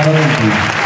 Amara